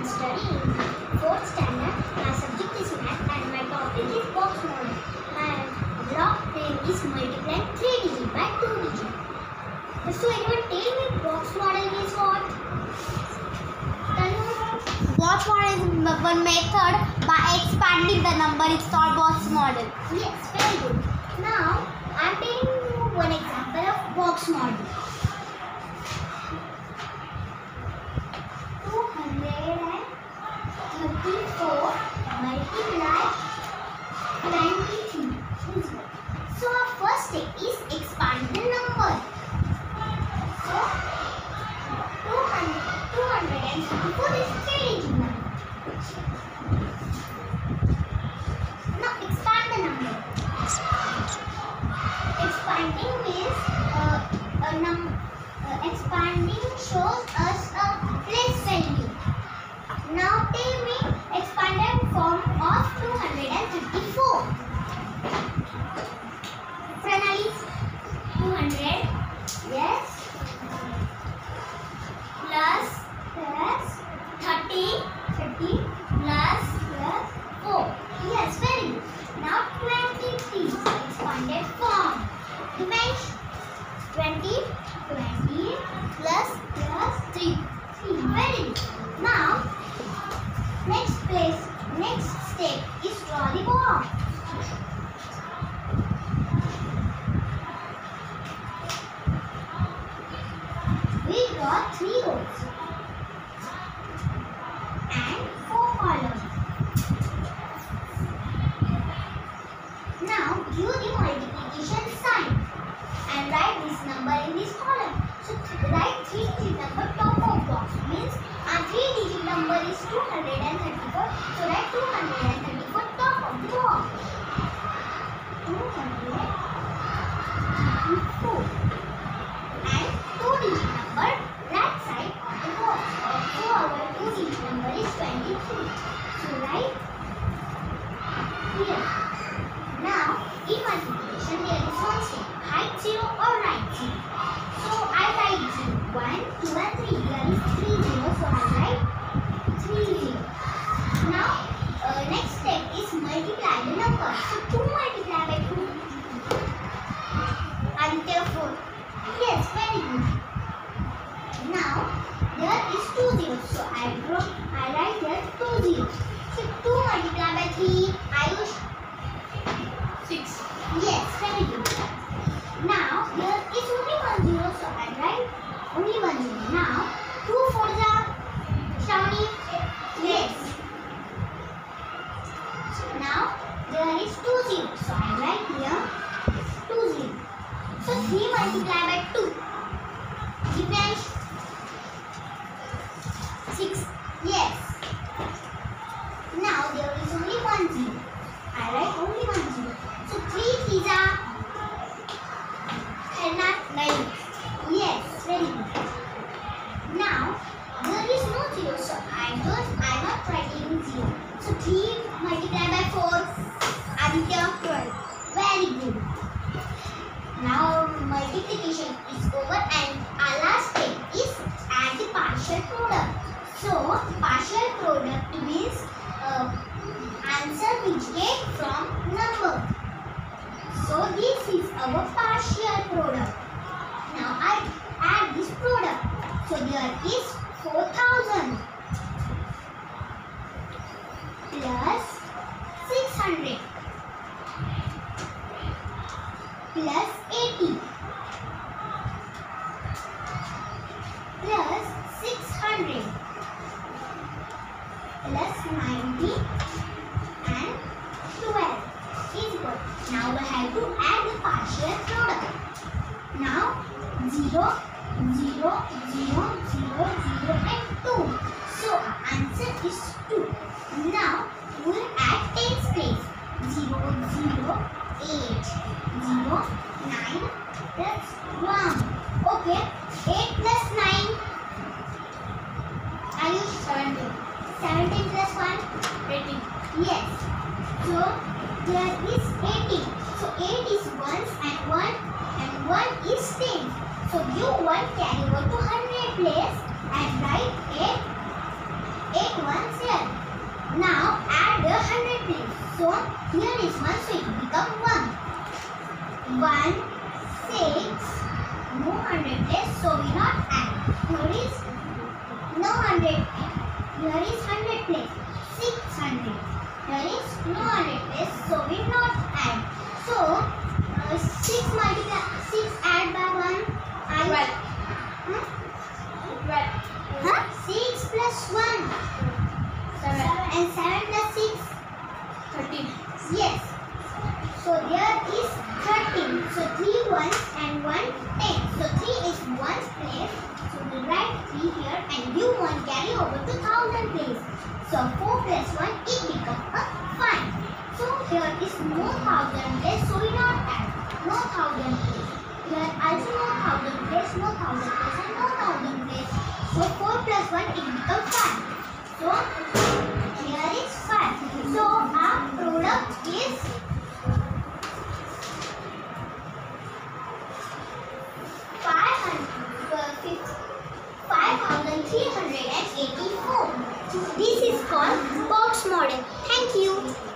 I'm studying fourth standard. My subject is math and my topic is box model. My block name is multiplying 3 digit by 2 digit. So anyone tell me box model is what? Box model is one method by expanding the number is called box model. Yes, very good. Now I'm telling you one example of box model. Dinesh 20 20 plus plus 3 3 very good now next place next step is draw the is 234. So write 234 multiplication is over and our last step is add the partial product. So partial product means uh, answer which get from number. So this is our partial product. Now I add this product. So there is 0, 0, 0, 0, 0 and 2. So our answer is 2. Now we will add tens place. 0, 0, 8, 0, 9 plus 1. Okay, 8 plus 9. Are you 17? 17 plus 1? 18. Yes. So there is 18. So 8 is ones and 1 and 1 is 10. So you one carry one to hundred place and write eight, eight ones here. Now add the hundred place. So here is one, so it become one. One, six, no hundred place, so we not add. Here is no hundred. Here is hundred place. Six hundred. Here is no hundred place, so we not add. So uh, six multiply. And 7 plus 6. Thirteen. Yes. So there is 13. So 3 ones and 1 10. So 3 is 1's place. So we write 3 here and you one carry over to 1000 place. So 4 plus 1 it becomes a 5. So here is no 1000 place. So we not add. No 1000 place. Here also no 1000 place, no 1000 place and no 1000 place. So 4 plus 1 it becomes 5. So here is 5. So our product is five hundred five thousand three hundred and eighty-four. This is called box model. Thank you.